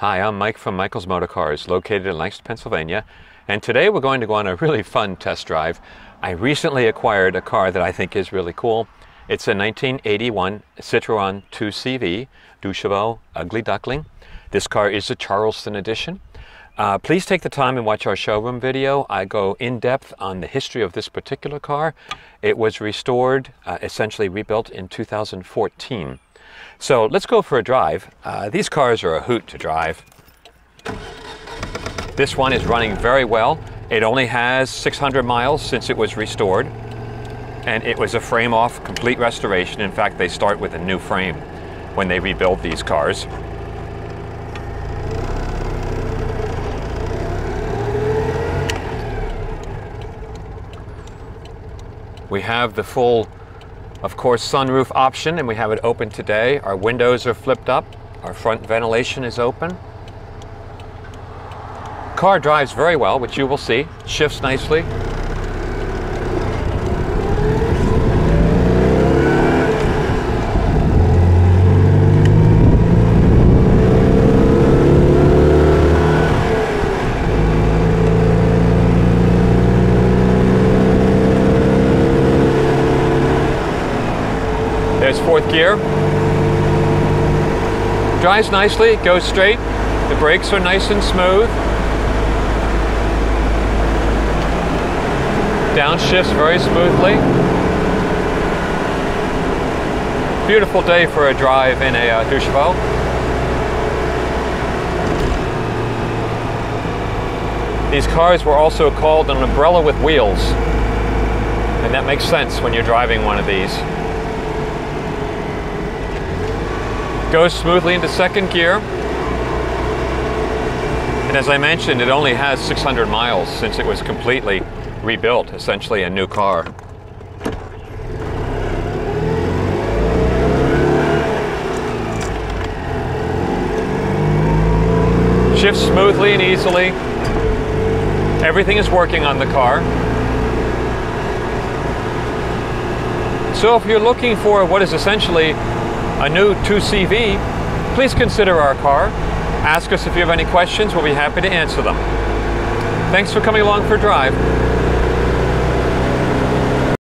Hi, I'm Mike from Michael's Motor Cars, located in Lancaster, Pennsylvania, and today we're going to go on a really fun test drive. I recently acquired a car that I think is really cool. It's a 1981 Citroën 2CV Deux Ugly Duckling. This car is a Charleston edition. Uh, please take the time and watch our showroom video. I go in depth on the history of this particular car. It was restored, uh, essentially rebuilt in 2014. So let's go for a drive. Uh, these cars are a hoot to drive. This one is running very well. It only has 600 miles since it was restored. And it was a frame off complete restoration. In fact, they start with a new frame when they rebuild these cars. We have the full, of course, sunroof option and we have it open today. Our windows are flipped up. Our front ventilation is open. Car drives very well, which you will see. Shifts nicely. There's fourth gear. Drives nicely, goes straight. The brakes are nice and smooth. Downshifts very smoothly. Beautiful day for a drive in a uh, These cars were also called an umbrella with wheels. And that makes sense when you're driving one of these. Goes smoothly into second gear. And as I mentioned, it only has 600 miles since it was completely rebuilt, essentially a new car. Shifts smoothly and easily. Everything is working on the car. So if you're looking for what is essentially a new 2CV, please consider our car. Ask us if you have any questions. We'll be happy to answer them. Thanks for coming along for a drive.